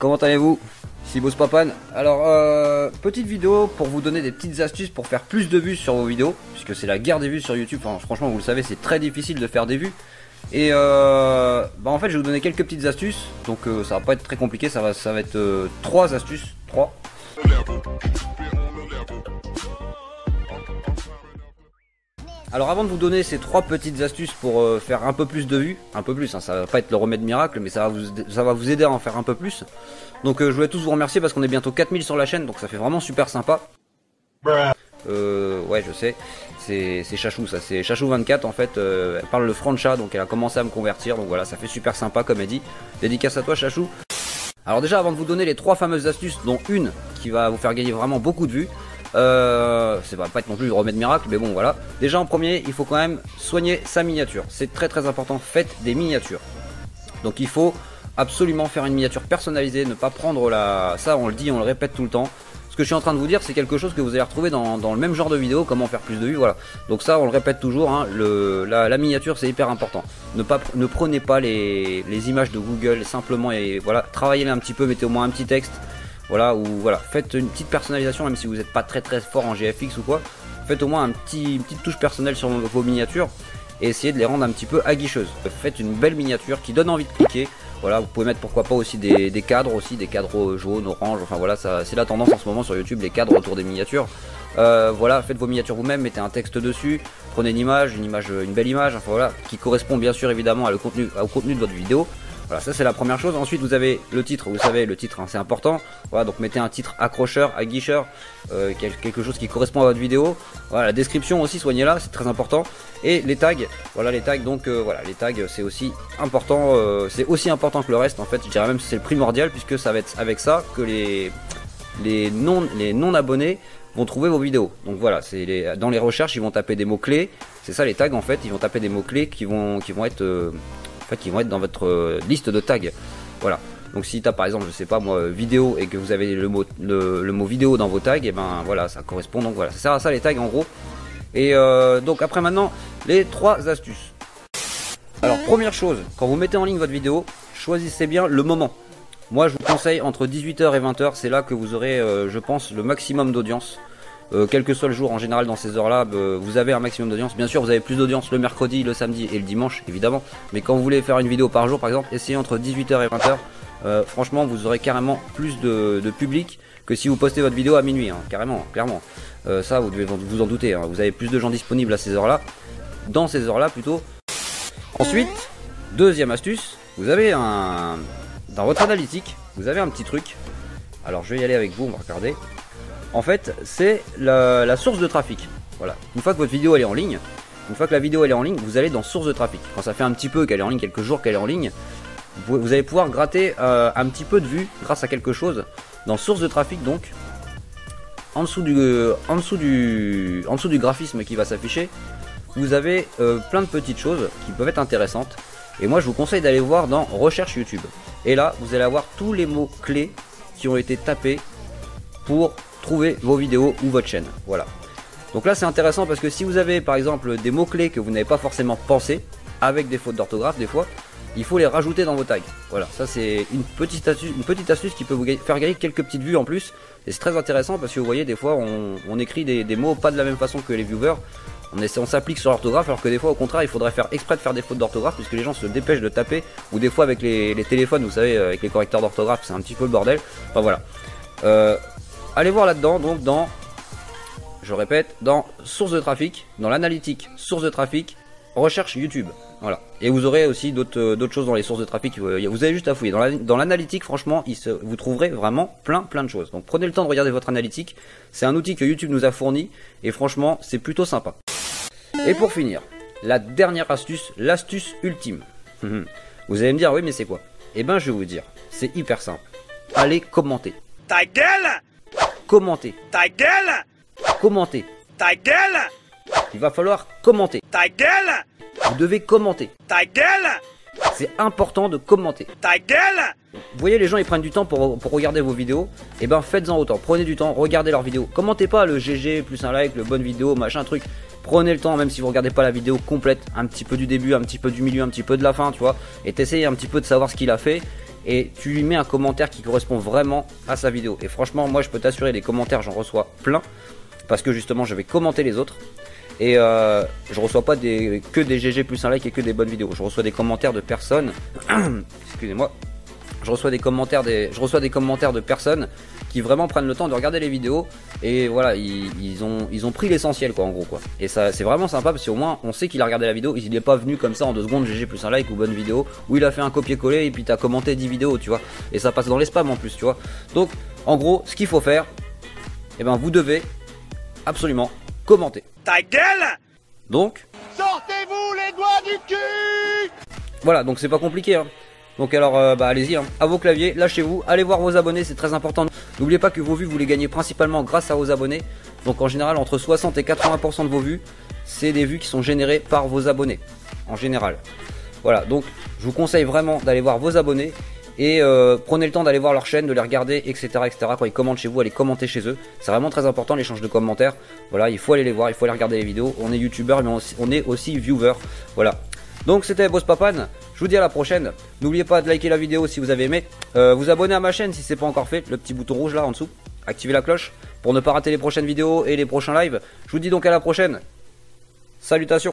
comment allez-vous Ici Boss Papan. Alors, euh, petite vidéo pour vous donner des petites astuces pour faire plus de vues sur vos vidéos, puisque c'est la guerre des vues sur YouTube. Franchement, vous le savez, c'est très difficile de faire des vues. Et euh, bah en fait, je vais vous donner quelques petites astuces. Donc, euh, ça va pas être très compliqué. Ça va, ça va être euh, trois astuces, trois. Alors avant de vous donner ces trois petites astuces pour euh, faire un peu plus de vues, un peu plus, hein, ça va pas être le remède miracle, mais ça va vous, ça va vous aider à en faire un peu plus. Donc euh, je voulais tous vous remercier parce qu'on est bientôt 4000 sur la chaîne, donc ça fait vraiment super sympa. Euh, ouais, je sais, c'est Chachou, ça, c'est Chachou24 en fait. euh, elle parle le francha, donc elle a commencé à me convertir, donc voilà, ça fait super sympa comme elle dit. Dédicace à toi, Chachou. Alors déjà, avant de vous donner les trois fameuses astuces, dont une qui va vous faire gagner vraiment beaucoup de vues, euh, c'est va pas être non plus le remède miracle, mais bon voilà. Déjà en premier, il faut quand même soigner sa miniature. C'est très très important. Faites des miniatures. Donc il faut absolument faire une miniature personnalisée, ne pas prendre la. Ça, on le dit, on le répète tout le temps. Ce que je suis en train de vous dire, c'est quelque chose que vous allez retrouver dans, dans le même genre de vidéo, comment faire plus de vues, voilà. Donc ça, on le répète toujours, hein, le, la, la miniature, c'est hyper important. Ne, pas, ne prenez pas les, les images de Google simplement et voilà, travaillez-les un petit peu, mettez au moins un petit texte, voilà, ou voilà, faites une petite personnalisation, même si vous n'êtes pas très très fort en GFX ou quoi, faites au moins une petite touche personnelle sur vos miniatures et essayez de les rendre un petit peu aguicheuses. Faites une belle miniature qui donne envie de cliquer. Voilà, vous pouvez mettre pourquoi pas aussi des, cadres aussi, des cadres jaunes, orange, enfin voilà, c'est la tendance en ce moment sur YouTube, les cadres autour des miniatures. Euh, voilà, faites vos miniatures vous-même, mettez un texte dessus, prenez une image, une image, une belle image, enfin voilà, qui correspond bien sûr évidemment au contenu de votre vidéo. Voilà, ça c'est la première chose. Ensuite, vous avez le titre. Vous savez, le titre, hein, c'est important. Voilà, donc mettez un titre accrocheur, aguicheur, euh, quel- quelque chose qui correspond à votre vidéo. Voilà, la description aussi, soignez-la, c'est très important. Et les tags. Voilà, les tags. Donc euh, voilà, les tags, c'est aussi important. euh, c'est aussi important que le reste. En fait, je dirais même c'est le primordial puisque ça va être avec ça que les les non les non abonnés vont trouver vos vidéos. Donc voilà, c'est dans les recherches, ils vont taper des mots clés. C'est ça les tags en fait. Ils vont taper des mots clés qui vont qui vont être qui vont être dans votre euh, liste de tags. Voilà. Donc si t'as par exemple, je sais pas moi, euh, vidéo et que vous avez le mot le, mot vidéo dans vos tags, et ben voilà, ça correspond. Donc voilà, ça sert à ça les tags en gros. Et euh, donc après maintenant, les trois astuces. Alors première chose, quand vous mettez en ligne votre vidéo, choisissez bien le moment. Moi je vous conseille entre 18h et 20h, c'est là que vous aurez, je pense, le maximum d'audience. Euh, quel que soit le jour, en général dans ces heures-là, euh, vous avez un maximum d'audience. Bien sûr, vous avez plus d'audience le mercredi, le samedi et le dimanche, évidemment. Mais quand vous voulez faire une vidéo par jour, par exemple, essayez entre 18h et 20h. Euh, franchement, vous aurez carrément plus de, de public que si vous postez votre vidéo à minuit, hein, carrément, clairement. Euh, ça, vous devez vous en douter. hein. Vous avez plus de gens disponibles à ces heures-là, dans ces heures-là plutôt. Ensuite, deuxième astuce, vous avez un dans votre analytique, vous avez un petit truc. Alors je vais y aller avec vous, on va regarder. En fait, c'est la, source de trafic. Voilà. Une fois que votre vidéo elle est en ligne, une fois que la vidéo elle est en ligne, vous allez dans source de trafic. Quand ça fait un petit peu qu'elle est en ligne, quelques jours qu'elle est en ligne, vous, allez pouvoir gratter euh, un petit peu de vue grâce à quelque chose dans source de trafic donc. En dessous du graphisme qui va s'afficher, vous avez euh, plein de petites choses qui peuvent être intéressantes. Et moi, je vous conseille d'aller voir dans Recherche YouTube. Et là, vous allez avoir tous les mots clés qui ont été tapés pour trouver vos vidéos ou votre chaîne. Voilà. Donc là, c'est intéressant parce que si vous avez par exemple des mots clés que vous n'avez pas forcément pensé, avec des fautes d'orthographe des fois, il faut les rajouter dans vos tags. Voilà, ça c'est une petite astuce, une petite astuce qui peut vous faire gagner quelques petites vues en plus. Et c'est très intéressant parce que vous voyez, des fois, on, écrit des, mots pas de la même façon que les viewers. On s'applique sur l'orthographe alors que des fois au contraire il faudrait faire exprès de faire des fautes d'orthographe puisque les gens se dépêchent de taper ou des fois avec les, les téléphones vous savez avec les correcteurs d'orthographe c'est un petit peu le bordel enfin voilà Euh, allez voir là-dedans donc dans je répète dans source de trafic dans l'analytique source de trafic recherche YouTube. Voilà. Et vous aurez aussi d'autres euh, choses dans les sources de trafic Euh, vous avez juste à fouiller. Dans la- dans l'analytique franchement vous trouverez vraiment plein plein de choses. Donc prenez le temps de regarder votre analytique. C'est un outil que YouTube nous a fourni et franchement c'est plutôt sympa. Et pour finir, la dernière astuce, l'astuce ultime. Vous allez me dire, oui, mais c'est quoi? Eh ben, je vais vous dire, c'est hyper simple. Allez commenter. Ta gueule Commenter. Ta gueule Commenter. Ta gueule Il va falloir commenter. Ta gueule Vous devez commenter. Ta gueule C'est important de commenter. Ta gueule Vous voyez, les gens ils prennent du temps pour, pour regarder vos vidéos. Et ben faites-en autant. Prenez du temps, regardez leurs vidéos. Commentez pas le GG plus un like, le bonne vidéo, machin truc. Prenez le temps, même si vous regardez pas la vidéo complète, un petit peu du début, un petit peu du milieu, un petit peu de la fin, tu vois. Et t'essayez un petit peu de savoir ce qu'il a fait. Et tu lui mets un commentaire qui correspond vraiment à sa vidéo. Et franchement, moi je peux t'assurer, les commentaires, j'en reçois plein parce que justement, je vais commenter les autres. Et euh, je reçois pas que des GG plus un like et que des bonnes vidéos. Je reçois des commentaires de personnes. Excusez-moi. Je reçois des commentaires de personnes qui vraiment prennent le temps de regarder les vidéos et voilà, ils, ont, ils ont pris l'essentiel quoi en gros quoi. Et ça, c'est vraiment sympa parce qu'au moins on sait qu'il a regardé la vidéo, il n'est pas venu comme ça en deux secondes GG plus un like ou bonne vidéo où il a fait un copier-coller et puis t'as commenté 10 vidéos tu vois. Et ça passe dans les spams en plus tu vois. Donc en gros, ce qu'il faut faire, eh ben vous devez absolument commenter. Ta gueule Donc, Sortez-vous les doigts du cul voilà, donc c'est pas compliqué. Hein. Donc alors, euh, bah allez-y, hein. à vos claviers, lâchez-vous, allez voir vos abonnés, c'est très important. N'oubliez pas que vos vues, vous les gagnez principalement grâce à vos abonnés. Donc en général, entre 60 et 80% de vos vues, c'est des vues qui sont générées par vos abonnés, en général. Voilà, donc je vous conseille vraiment d'aller voir vos abonnés et euh, prenez le temps d'aller voir leur chaîne, de les regarder, etc., etc. Quand ils commentent chez vous, allez commenter chez eux. C'est vraiment très important l'échange de commentaires. Voilà, il faut aller les voir, il faut aller regarder les vidéos. On est youtubeur, mais on est aussi viewer. Voilà. Donc c'était Boss Papan. Je vous dis à la prochaine. N'oubliez pas de liker la vidéo si vous avez aimé. Euh, vous abonner à ma chaîne si c'est pas encore fait. Le petit bouton rouge là en dessous. Activez la cloche pour ne pas rater les prochaines vidéos et les prochains lives. Je vous dis donc à la prochaine. Salutations.